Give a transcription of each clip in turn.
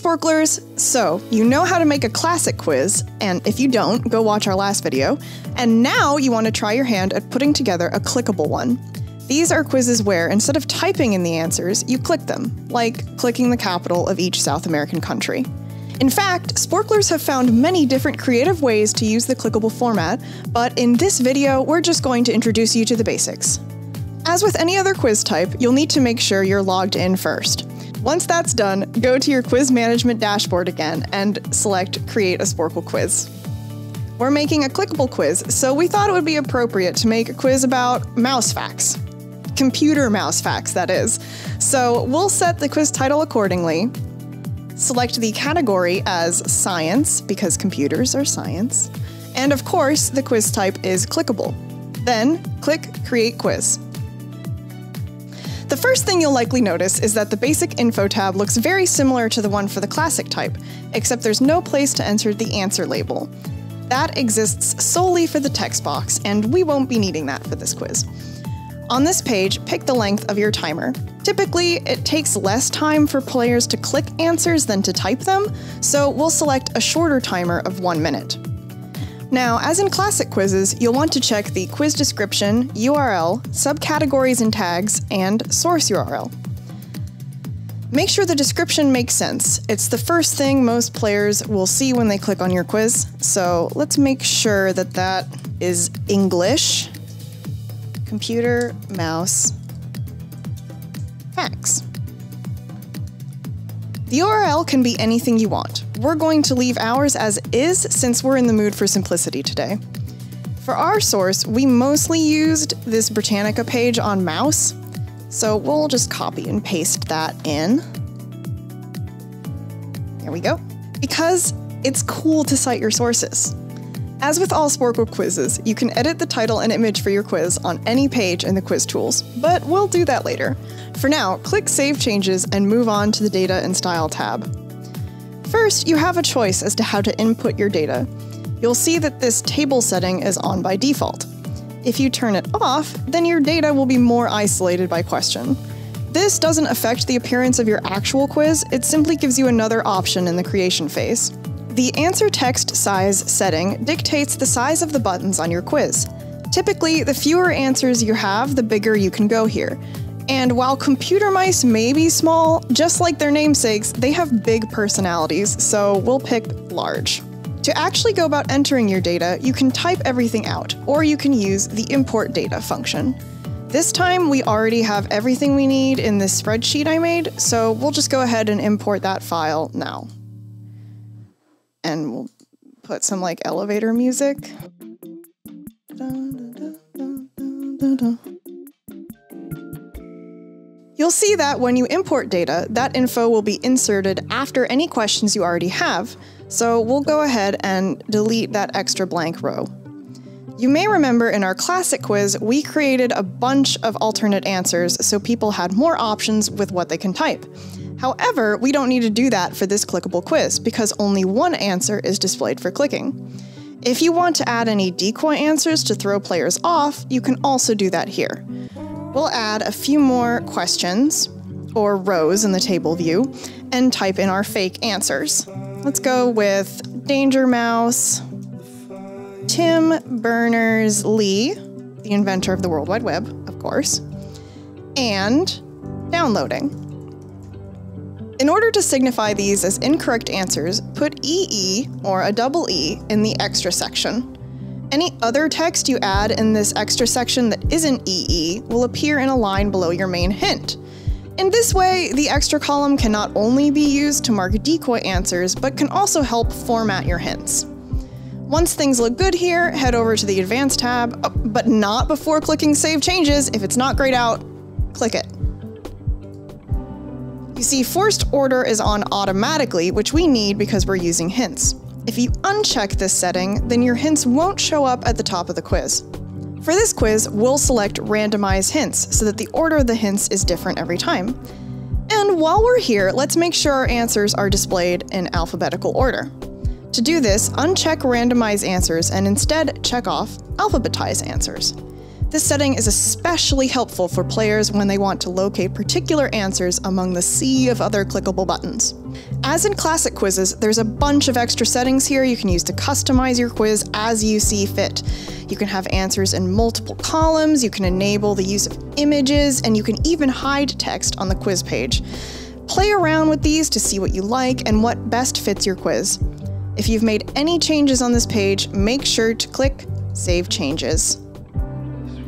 Sporclers! So, you know how to make a classic quiz, and if you don't, go watch our last video. And now you want to try your hand at putting together a clickable one. These are quizzes where, instead of typing in the answers, you click them, like clicking the capital of each South American country. In fact, Sporclers have found many different creative ways to use the clickable format, but in this video, we're just going to introduce you to the basics. As with any other quiz type, you'll need to make sure you're logged in first. Once that's done, go to your quiz management dashboard again and select Create a Sporcle quiz. We're making a clickable quiz, so we thought it would be appropriate to make a quiz about mouse facts. Computer mouse facts, that is. So we'll set the quiz title accordingly. Select the category as Science, because computers are science. And of course, the quiz type is clickable. Then click Create Quiz. The first thing you'll likely notice is that the basic info tab looks very similar to the one for the classic type, except there's no place to enter the answer label. That exists solely for the text box, and we won't be needing that for this quiz. On this page, pick the length of your timer. Typically, it takes less time for players to click answers than to type them, so we'll select a shorter timer of one minute. Now, as in classic quizzes, you'll want to check the quiz description, URL, subcategories and tags, and source URL. Make sure the description makes sense. It's the first thing most players will see when they click on your quiz, so let's make sure that that is English, computer, mouse, facts. The URL can be anything you want. We're going to leave ours as is since we're in the mood for simplicity today. For our source, we mostly used this Britannica page on mouse, so we'll just copy and paste that in. There we go. Because it's cool to cite your sources. As with all Sporcle quizzes, you can edit the title and image for your quiz on any page in the quiz tools, but we'll do that later. For now, click Save Changes and move on to the Data and Style tab. First, you have a choice as to how to input your data. You'll see that this table setting is on by default. If you turn it off, then your data will be more isolated by question. This doesn't affect the appearance of your actual quiz, it simply gives you another option in the creation phase. The answer text size setting dictates the size of the buttons on your quiz. Typically, the fewer answers you have, the bigger you can go here. And while computer mice may be small, just like their namesakes, they have big personalities, so we'll pick large. To actually go about entering your data, you can type everything out, or you can use the import data function. This time we already have everything we need in this spreadsheet I made, so we'll just go ahead and import that file now. And we'll put some like elevator music. Dun, dun, dun, You'll see that when you import data, that info will be inserted after any questions you already have, so we'll go ahead and delete that extra blank row. You may remember in our classic quiz, we created a bunch of alternate answers so people had more options with what they can type. However, we don't need to do that for this clickable quiz because only one answer is displayed for clicking. If you want to add any decoy answers to throw players off, you can also do that here. We'll add a few more questions or rows in the table view and type in our fake answers. Let's go with Danger Mouse, Tim Berners Lee, the inventor of the World Wide Web, of course, and downloading. In order to signify these as incorrect answers, put EE or a double E in the extra section. Any other text you add in this extra section that isn't EE will appear in a line below your main hint. In this way, the extra column can not only be used to mark decoy answers, but can also help format your hints. Once things look good here, head over to the Advanced tab, oh, but not before clicking Save Changes. If it's not grayed out, click it. You see, Forced Order is on automatically, which we need because we're using hints. If you uncheck this setting, then your hints won't show up at the top of the quiz. For this quiz, we'll select Randomize Hints so that the order of the hints is different every time. And while we're here, let's make sure our answers are displayed in alphabetical order. To do this, uncheck Randomize Answers and instead check off Alphabetize Answers. This setting is especially helpful for players when they want to locate particular answers among the sea of other clickable buttons. As in classic quizzes, there's a bunch of extra settings here you can use to customize your quiz as you see fit. You can have answers in multiple columns, you can enable the use of images, and you can even hide text on the quiz page. Play around with these to see what you like and what best fits your quiz. If you've made any changes on this page, make sure to click Save Changes.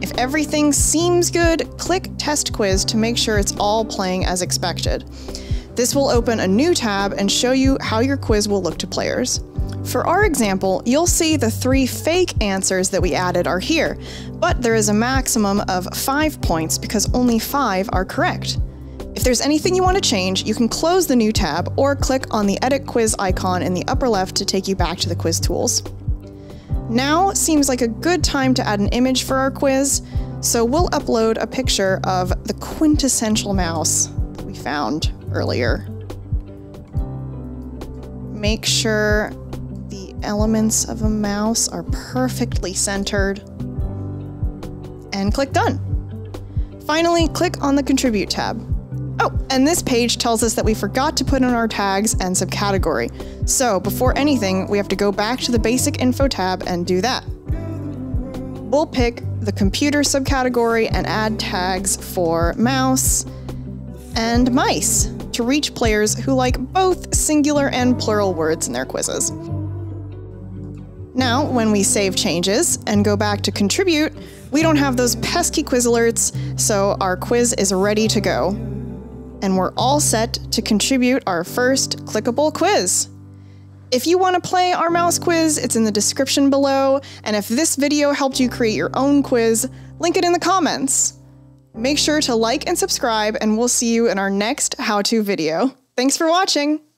If everything seems good, click Test Quiz to make sure it's all playing as expected. This will open a new tab and show you how your quiz will look to players. For our example, you'll see the three fake answers that we added are here, but there is a maximum of 5 points because only 5 are correct. If there's anything you want to change, you can close the new tab or click on the Edit Quiz icon in the upper left to take you back to the quiz tools. Now seems like a good time to add an image for our quiz, so we'll upload a picture of the quintessential mouse that we found earlier. Make sure the elements of a mouse are perfectly centered, and click Done. Finally, click on the Contribute tab. Oh, and this page tells us that we forgot to put in our tags and subcategory. So before anything, we have to go back to the basic info tab and do that. We'll pick the computer subcategory and add tags for mouse and mice to reach players who like both singular and plural words in their quizzes. Now, when we save changes and go back to contribute, we don't have those pesky quiz alerts, so our quiz is ready to go and we're all set to contribute our first clickable quiz. If you want to play our mouse quiz, it's in the description below, and if this video helped you create your own quiz, link it in the comments. Make sure to like and subscribe, and we'll see you in our next how-to video. Thanks for watching!